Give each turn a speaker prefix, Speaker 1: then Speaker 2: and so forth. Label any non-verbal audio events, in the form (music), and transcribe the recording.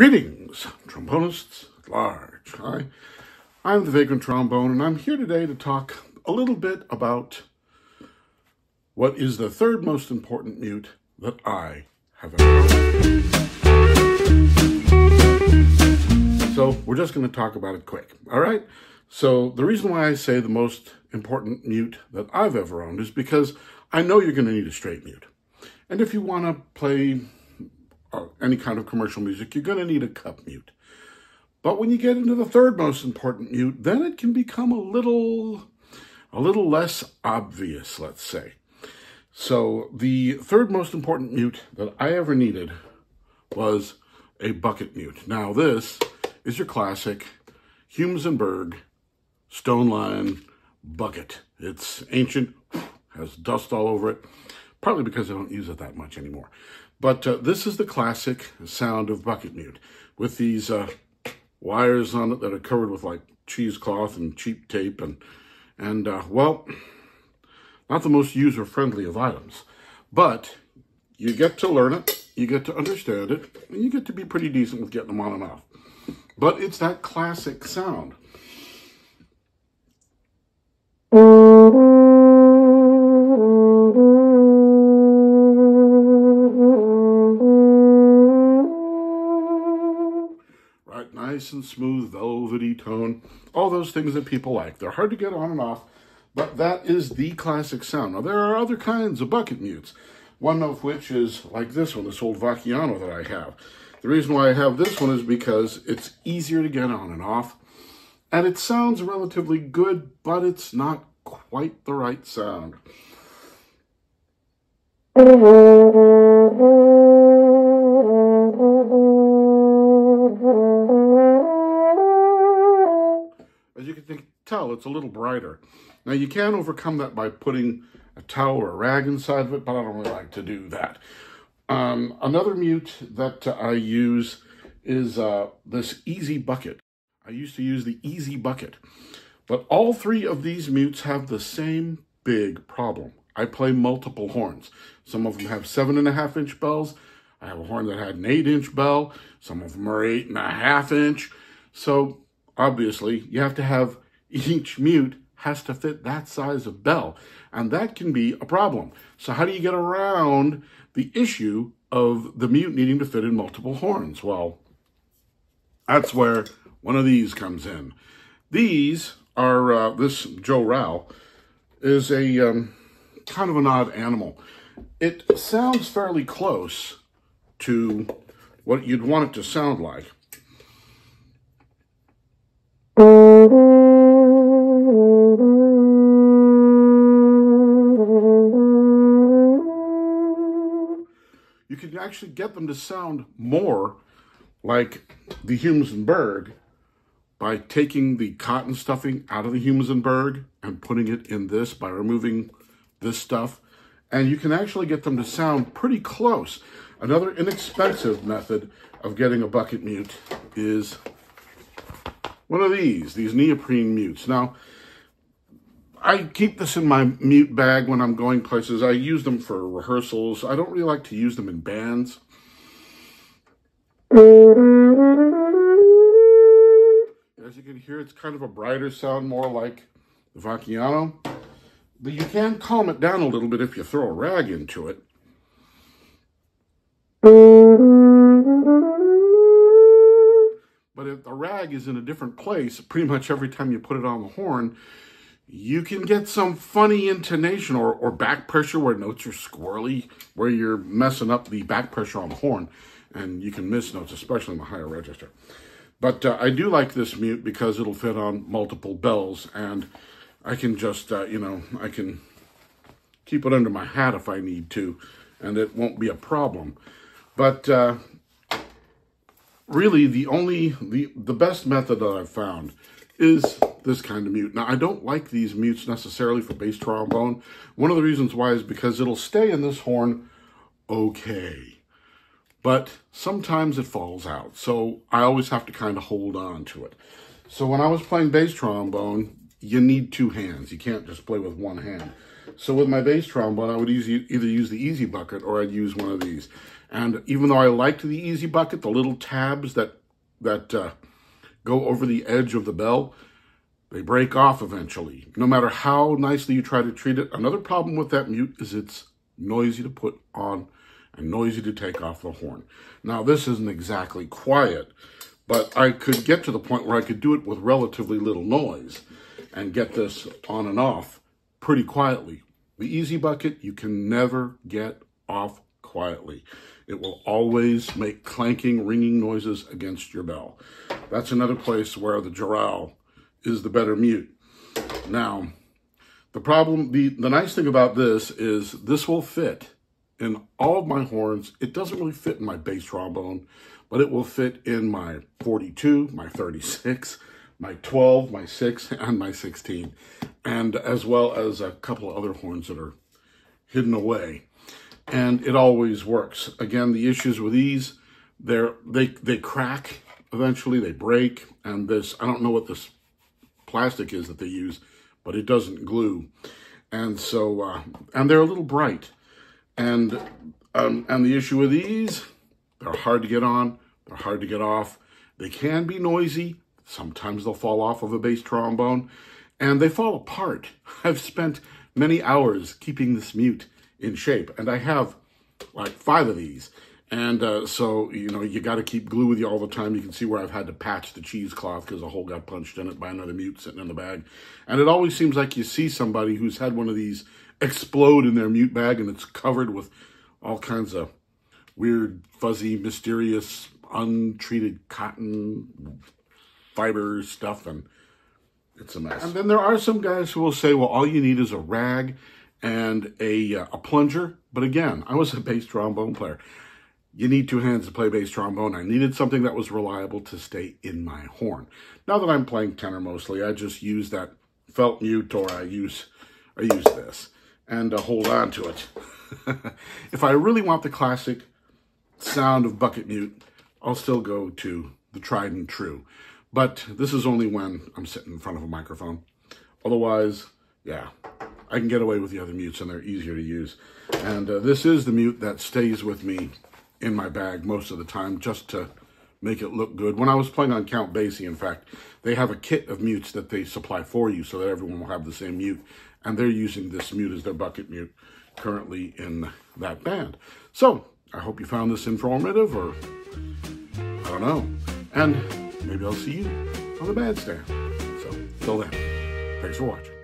Speaker 1: Greetings, trombonists at large. Hi, I'm the Vagrant Trombone, and I'm here today to talk a little bit about what is the third most important mute that I have ever. Owned. So we're just going to talk about it quick. All right. So the reason why I say the most important mute that I've ever owned is because I know you're going to need a straight mute. And if you want to play uh, any kind of commercial music, you're going to need a cup mute. But when you get into the third most important mute, then it can become a little, a little less obvious, let's say. So the third most important mute that I ever needed was a bucket mute. Now this is your classic Humes and Berg Stoneline bucket. It's ancient, has dust all over it, partly because I don't use it that much anymore. But uh, this is the classic sound of bucket mute with these uh, wires on it that are covered with like cheesecloth and cheap tape and, and uh, well, not the most user-friendly of items. But you get to learn it, you get to understand it, and you get to be pretty decent with getting them on and off. But it's that classic sound. Nice and smooth, velvety tone, all those things that people like. They're hard to get on and off, but that is the classic sound. Now, there are other kinds of bucket mutes, one of which is like this one, this old Vacchiano that I have. The reason why I have this one is because it's easier to get on and off, and it sounds relatively good, but it's not quite the right sound. (laughs) tell, it's a little brighter. Now you can overcome that by putting a towel or a rag inside of it, but I don't really like to do that. Um, another mute that I use is uh, this Easy Bucket. I used to use the Easy Bucket, but all three of these mutes have the same big problem. I play multiple horns. Some of them have seven and a half inch bells. I have a horn that had an eight inch bell. Some of them are eight and a half inch. So obviously you have to have each mute has to fit that size of bell, and that can be a problem. So how do you get around the issue of the mute needing to fit in multiple horns? Well, that's where one of these comes in. These are, uh, this Jo-Ral is a um, kind of an odd animal. It sounds fairly close to what you'd want it to sound like. You can actually get them to sound more like the Humes and Berg by taking the cotton stuffing out of the Humes and Berg and putting it in this by removing this stuff. And you can actually get them to sound pretty close. Another inexpensive method of getting a bucket mute is one of these, these neoprene mutes. Now, I keep this in my mute bag when I'm going places. I use them for rehearsals. I don't really like to use them in bands. As you can hear, it's kind of a brighter sound, more like the Vacchiano. But you can calm it down a little bit if you throw a rag into it. But if the rag is in a different place, pretty much every time you put it on the horn, you can get some funny intonation or, or back pressure where notes are squirrely, where you're messing up the back pressure on the horn, and you can miss notes, especially in the higher register. But uh, I do like this mute because it'll fit on multiple bells, and I can just, uh, you know, I can keep it under my hat if I need to, and it won't be a problem. But uh, really, the only, the, the best method that I've found is this kind of mute. Now, I don't like these mutes necessarily for bass trombone. One of the reasons why is because it'll stay in this horn okay. But sometimes it falls out. So I always have to kind of hold on to it. So when I was playing bass trombone, you need two hands. You can't just play with one hand. So with my bass trombone, I would either use the easy bucket or I'd use one of these. And even though I liked the Easy Bucket, the little tabs that, that uh, go over the edge of the bell, they break off eventually, no matter how nicely you try to treat it. Another problem with that mute is it's noisy to put on and noisy to take off the horn. Now, this isn't exactly quiet, but I could get to the point where I could do it with relatively little noise and get this on and off pretty quietly. The Easy Bucket, you can never get off quietly. It will always make clanking, ringing noises against your bell. That's another place where the Joral is the better mute. Now, the problem, the, the nice thing about this is this will fit in all of my horns. It doesn't really fit in my bass trombone, but it will fit in my 42, my 36, my 12, my 6, (laughs) and my 16, and as well as a couple of other horns that are hidden away. And it always works. Again, the issues with these, they're, they, they crack eventually, they break, and this, I don't know what this plastic is that they use, but it doesn't glue. And so, uh, and they're a little bright. And, um, and the issue with these, they're hard to get on, they're hard to get off. They can be noisy. Sometimes they'll fall off of a bass trombone and they fall apart. (laughs) I've spent many hours keeping this mute in shape and I have like five of these and uh, so, you know, you got to keep glue with you all the time. You can see where I've had to patch the cheesecloth because a hole got punched in it by another mute sitting in the bag. And it always seems like you see somebody who's had one of these explode in their mute bag and it's covered with all kinds of weird, fuzzy, mysterious, untreated cotton fiber stuff. And it's a mess. And then there are some guys who will say, well, all you need is a rag and a, uh, a plunger. But again, I was a (laughs) bass trombone player you need two hands to play bass trombone. I needed something that was reliable to stay in my horn. Now that I'm playing tenor mostly, I just use that felt mute or I use, I use this and uh, hold on to it. (laughs) if I really want the classic sound of bucket mute, I'll still go to the tried and true. But this is only when I'm sitting in front of a microphone. Otherwise, yeah, I can get away with the other mutes and they're easier to use. And uh, this is the mute that stays with me in my bag most of the time just to make it look good. When I was playing on Count Basie, in fact, they have a kit of mutes that they supply for you so that everyone will have the same mute. And they're using this mute as their bucket mute currently in that band. So, I hope you found this informative or, I don't know. And maybe I'll see you on the bandstand. So, till then, thanks for watching.